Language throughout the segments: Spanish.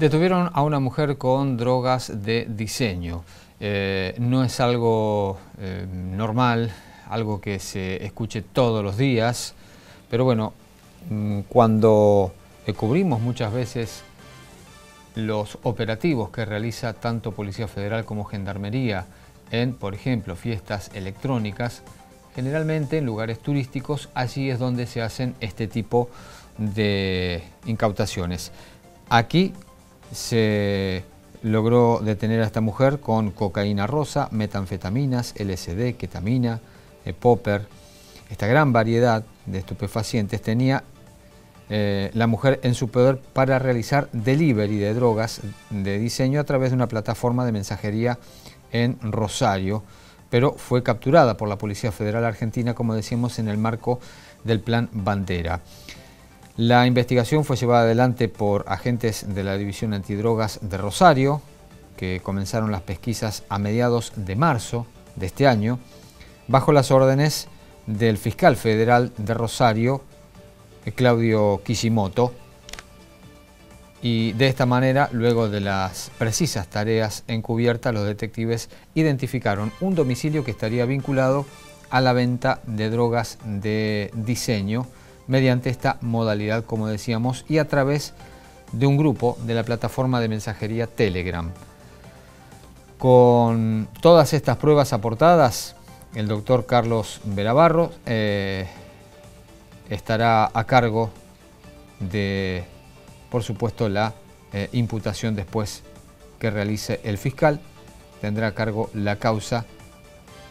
Detuvieron a una mujer con drogas de diseño. Eh, no es algo eh, normal, algo que se escuche todos los días, pero bueno, mm, cuando cubrimos muchas veces los operativos que realiza tanto Policía Federal como Gendarmería en, por ejemplo, fiestas electrónicas, generalmente en lugares turísticos, allí es donde se hacen este tipo de incautaciones. Aquí se logró detener a esta mujer con cocaína rosa, metanfetaminas, LSD, ketamina, eh, popper. Esta gran variedad de estupefacientes tenía eh, la mujer en su poder para realizar delivery de drogas de diseño a través de una plataforma de mensajería en Rosario, pero fue capturada por la Policía Federal Argentina, como decíamos, en el marco del Plan Bandera. La investigación fue llevada adelante por agentes de la División Antidrogas de Rosario, que comenzaron las pesquisas a mediados de marzo de este año, bajo las órdenes del fiscal federal de Rosario, Claudio Kishimoto, y de esta manera, luego de las precisas tareas encubiertas, los detectives identificaron un domicilio que estaría vinculado a la venta de drogas de diseño, mediante esta modalidad, como decíamos, y a través de un grupo de la plataforma de mensajería Telegram. Con todas estas pruebas aportadas, el doctor Carlos Verabarro eh, estará a cargo de, por supuesto, la eh, imputación después que realice el fiscal. Tendrá a cargo la causa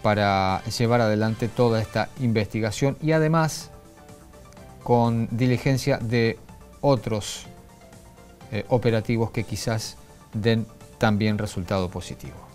para llevar adelante toda esta investigación y además con diligencia de otros eh, operativos que quizás den también resultado positivo.